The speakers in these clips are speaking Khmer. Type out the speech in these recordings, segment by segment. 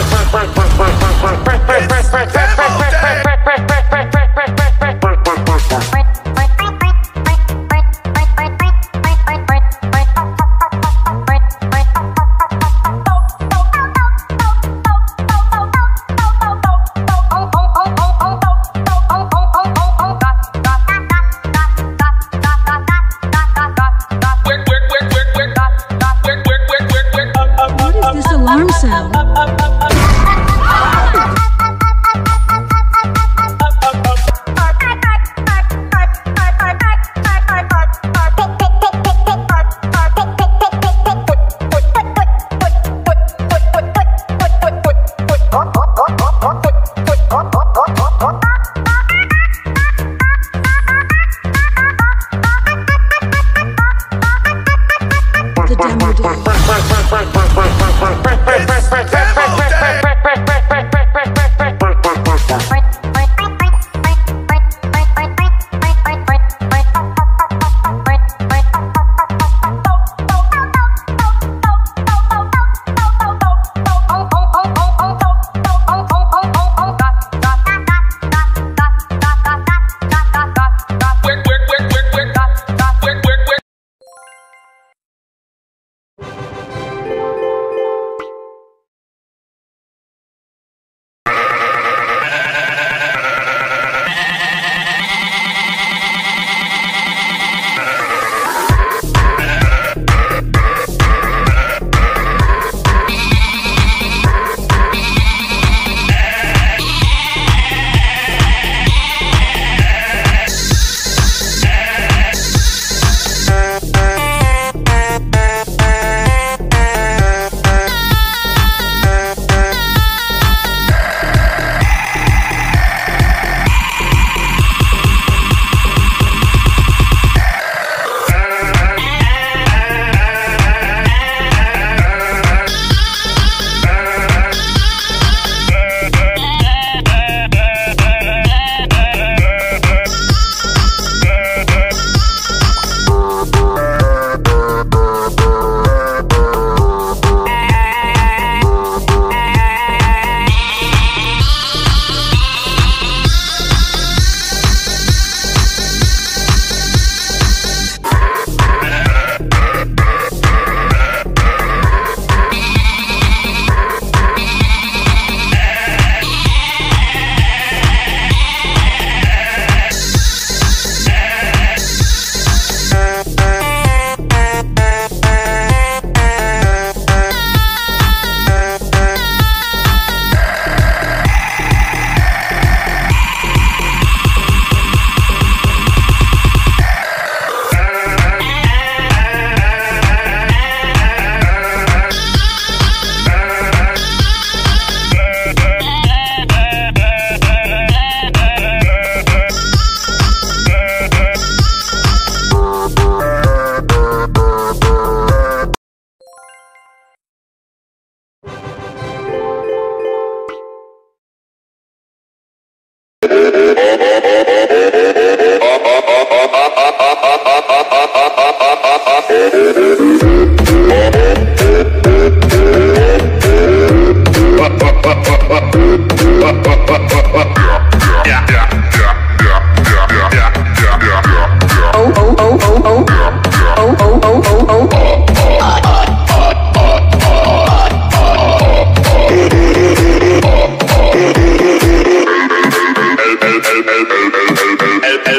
The alarm sound?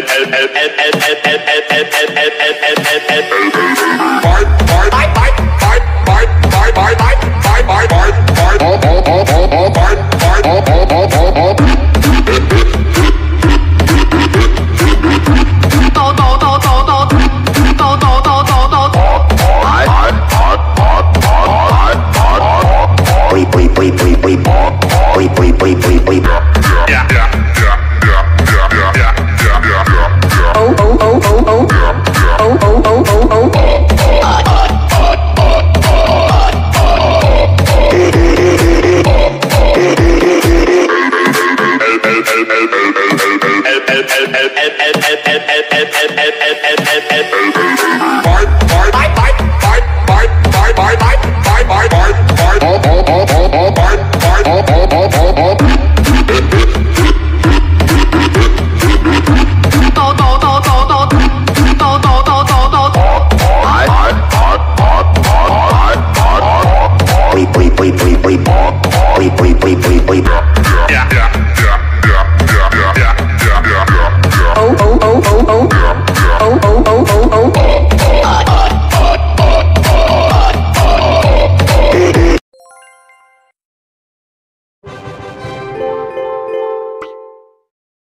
el, el, el, el, el, el, el, el Bart, Bart,